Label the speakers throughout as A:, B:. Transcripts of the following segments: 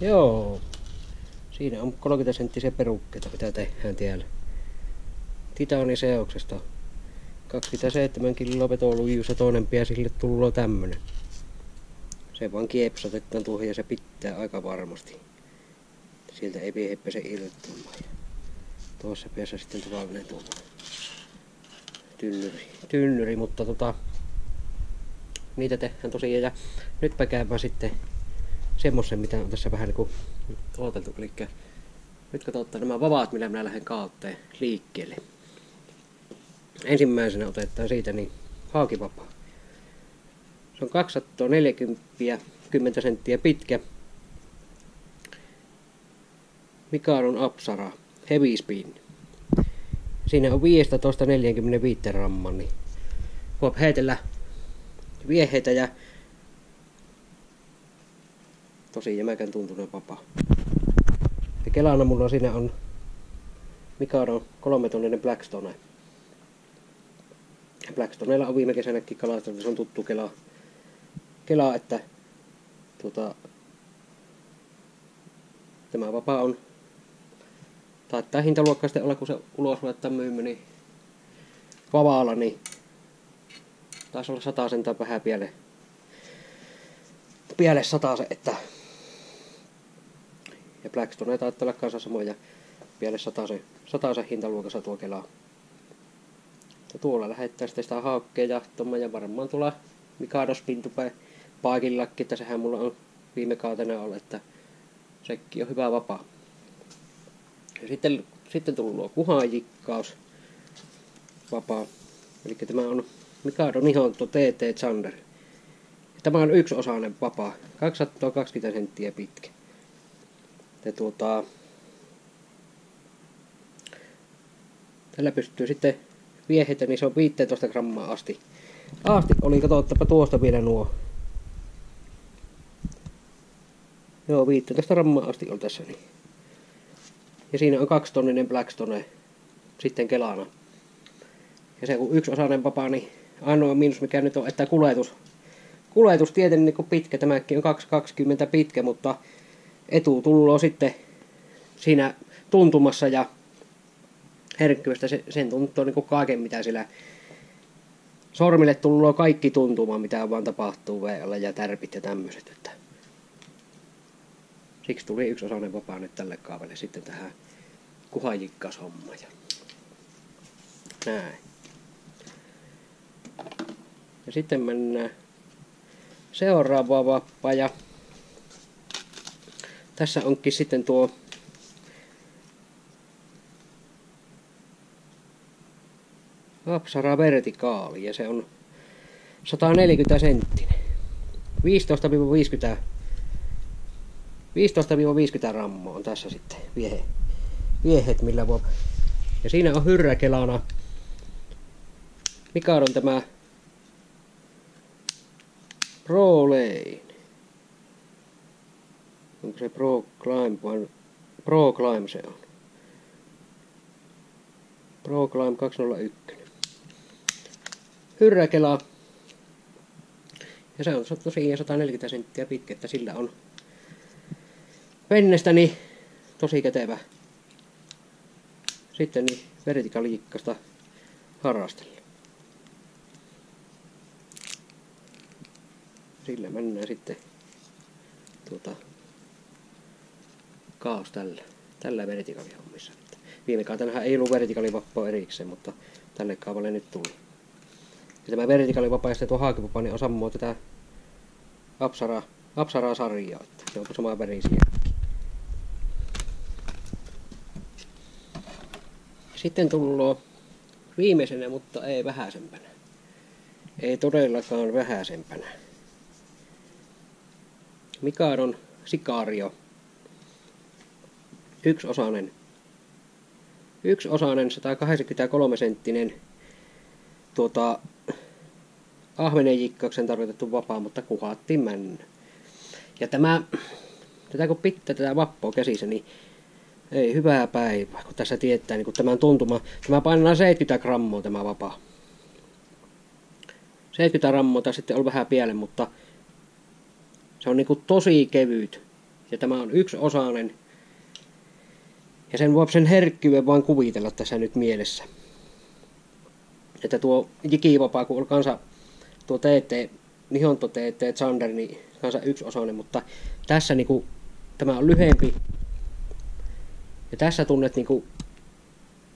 A: Joo. Siinä on 30 senttisiä perukkeita, mitä tehdään täällä. Titaniseoksesta. 27 kiloa petolujuus ja toinen pää sille tullut tämmönen. Se vaan kiepsotetaan tuohon ja se pitää aika varmasti. Sieltä ei vie se irtoamaan. Tuossa päässä sitten tavallinen tuolla. Tynnyri. Tynnyri, mutta tota, niitä tehdään tosiaan. Ja nytpä käypä sitten semmoisen, mitä on tässä vähän niinku ooteltu. Eli nyt katsotaan nämä vapaat, millä minä lähden kautta liikkeelle. Ensimmäisenä otetaan siitä niin haakivapaa. Se on 240 10 senttiä pitkä. Mikaron Apsara, heavy spin. Siinä on 15-45 ramma, niin voi heitellä vieheitä ja tosi jämäkän tuntunen vapaa. Ja kelana mulla siinä on Mikado kolmetonninen Blackstone. Blackstonella on viime kesänäkin kalastettu, se on tuttu kela. Kela, että tuota, tämä vapaa on taittaa hintaluokka sitten olla, kun se ulos ruvetaan myymään, niin vapaalla, niin taisi olla sataisen tai vähän piele, piele sataisen, että ja Blackstone taitaa olla kanssa samoja piele sataisen, sataisen hintaluokassa tuo kelaa. Ja tuolla lähettää sitten sitä haukkea jahtomaan ja varmaan tulla Mikados pintupää paikillakin, että sehän mulla on viime kautena ollut, että sekin on hyvä vapaa. Ja sitten, sitten tullut kuhajikkaus vapaa. Eli tämä on Mikado Nihonto TT Chander. Tämä on yksi osainen vapaa, 220 senttiä pitkä. Ja tuota, tällä pystyy sitten viehetä, niin se on 15 grammaa asti. Asti oli, katsottapa tuosta vielä nuo. Joo, 15 grammaa asti on tässä. Niin. Ja siinä on kaksitonninen Blackstone sitten kelana. Ja se kun yksi osainen vapaa, niin ainoa miinus mikä nyt on, että kuljetus. Kuljetus tietenkin niin pitkä, tämäkin on 220 pitkä, mutta etu tullut sitten siinä tuntumassa ja herkkyvästä se, sen tuntuu niin kuin kaiken mitä sillä sormille tullut kaikki tuntuma mitä vaan tapahtuu vielä ja tärpit ja tämmöiset. Että siksi tuli yksi osainen vapaa nyt tälle kaavelle sitten tähän kuhajikkashomma ja näin. Ja sitten mennään seuraavaan vapaa ja tässä onkin sitten tuo Apsara vertikaali ja se on 140 senttinen. 15-50 15-50 rammoa on tässä sitten viehe, viehet, millä voi. Ja siinä on hyrräkelana. Mikä on tämä? Onko se Pro Climb vai Pro Climb se on? Pro Climb 201. Hyrräkela. Ja se on tosiaan 140 senttiä pitkä, että sillä on vennestäni tosi kätevä. Sitten niin vertikaliikkasta harrastella. Sillä mennään sitten tuota kaos tällä, tällä vertikaalihommissa. Viime kautena ei ollut vertikaalivappoa erikseen, mutta tälle kaavalle nyt tuli. Ja tämä vertikaalivapaa ja sitten tuo haakivapaa, niin on sammua tätä Apsaraa, Apsaraa sarjaa, että se on sama värisiä. Sitten tullut viimeisenä, mutta ei vähäisempänä. Ei todellakaan vähäisempänä. Mikadon Sikario. Yksiosainen. Yksiosainen 183 senttinen tuota, ahvenen tarkoitettu vapaa, mutta kuhattiin mennä. Ja tämä, tätä kun pitää tätä vappoa käsissä, niin ei hyvää päivää, kun tässä tietää niin kun tämän tuntuma. Tämä painaa 70 grammoa tämä vapaa. 70 grammoa tai sitten on vähän piele, mutta se on niin kuin tosi kevyt. Ja tämä on yksi osainen. Ja sen voi sen herkkyyden vaan kuvitella tässä nyt mielessä. Että tuo jikivapaa, kun on kanssa tuo TT, Nihonto TT Zander, niin kanssa yksi osainen, mutta tässä niinku, tämä on lyhempi. Ja tässä tunnet niinku,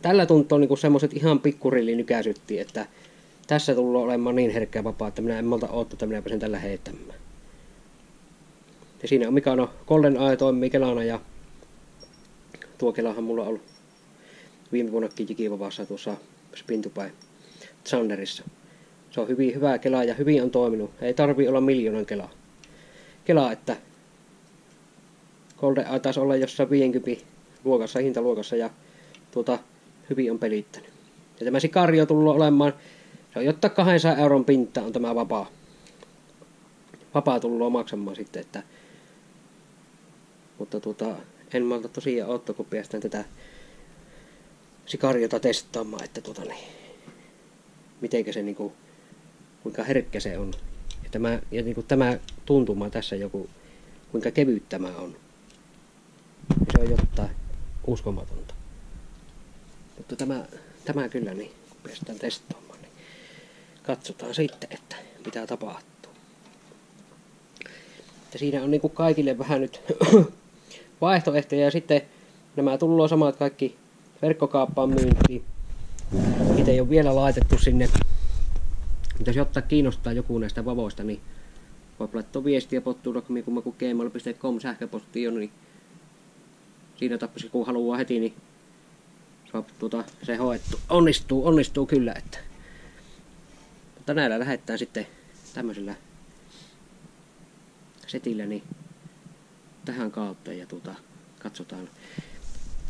A: tällä tuntuu niinku semmoset ihan pikkurillinykäsytti, että tässä tullut olemaan niin herkkä vapaa, että minä en malta odottaa, että minä pääsen tällä heittämään. Ja siinä on Golden Eye toimii kelana ja tuo kelahan mulla on ollut viime vuonnakin jikivavassa tuossa Spintupai Zanderissa. Se on hyvin hyvä kela ja hyvin on toiminut. Ei tarvi olla miljoonan kela. Kela, että Golden Eye olla jossain 50 luokassa, hintaluokassa ja tuota, hyvin on pelittänyt. Ja tämä Sikario tullut olemaan se on jotta 200 euron pinta on tämä vapaa. Vapaa tullut maksamaan sitten, että mutta tuota, en malta tosiaan ottaa, kun päästään tätä sikariota testaamaan, että tuota niin, mitenkä se niinku, kuinka herkkä se on. Ja tämä, ja niinku tämä tuntuma tässä joku, kuinka kevyt tämä on. Se on jotain uskomatonta. Mutta tämä, tämä kyllä niin, päästään testaamaan katsotaan sitten, että mitä tapahtuu. Ja siinä on niin kuin kaikille vähän nyt vaihtoehtoja ja sitten nämä tullut samat kaikki verkkokaappaan myyntiin. Niitä ei ole vielä laitettu sinne. Mutta jos jotta kiinnostaa joku näistä vavoista, niin voi laittaa viestiä pottuudokmi.gmail.com sähköpostiin niin siinä tapauksessa kun haluaa heti, niin saa tuota, se hoettu. Onnistuu, onnistuu kyllä, että mutta näillä lähettää sitten tämmöisellä setillä niin tähän kautta ja tuota, katsotaan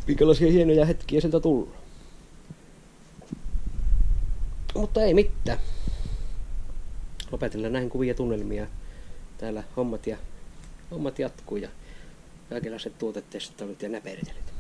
A: minkälaisia hienoja hetkiä sieltä tullut. Mutta ei mitään. Lopetellaan näihin kuvia tunnelmia. Täällä hommat, ja, hommat jatkuu ja kaikenlaiset tuotetestailut ja näpertelyt.